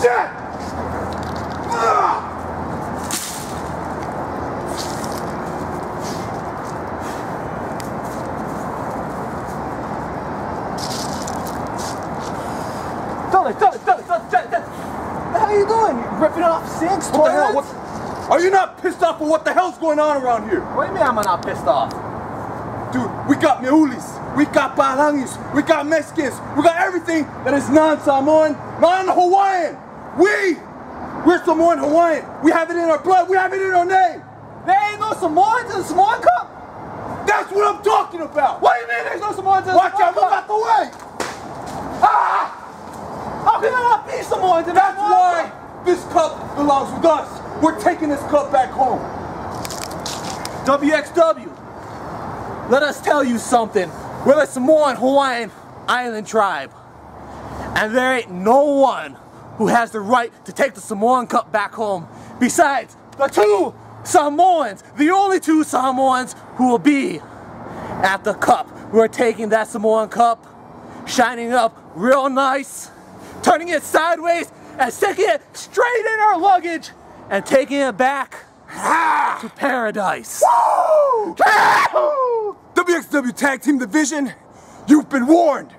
Shit! Ah! The hell are you doing? You ripping off sinks, What the hell? What? Are you not pissed off with what the hell's going on around here? What do you mean I'm not pissed off? Dude, we got Meulis, we got Parangis, we got Mexicans, we got everything that is non-Samoan, non-Hawaiian. We, we're Samoan Hawaiian. We have it in our blood, we have it in our name. There ain't no Samoans in the Samoan Cup? That's what I'm talking about. What do you mean there's no Samoans in the Watch Samoan out, move out the way. Ah! How can there not be Samoans in the That's Samoan why Cup? this cup belongs with us. We're taking this cup back home. WXW, let us tell you something. We're the Samoan Hawaiian Island tribe. And there ain't no one who has the right to take the Samoan Cup back home besides the two Samoans, the only two Samoans who will be at the cup. We're taking that Samoan Cup, shining up real nice, turning it sideways and sticking it straight in our luggage and taking it back to paradise. WXW Tag Team Division, you've been warned.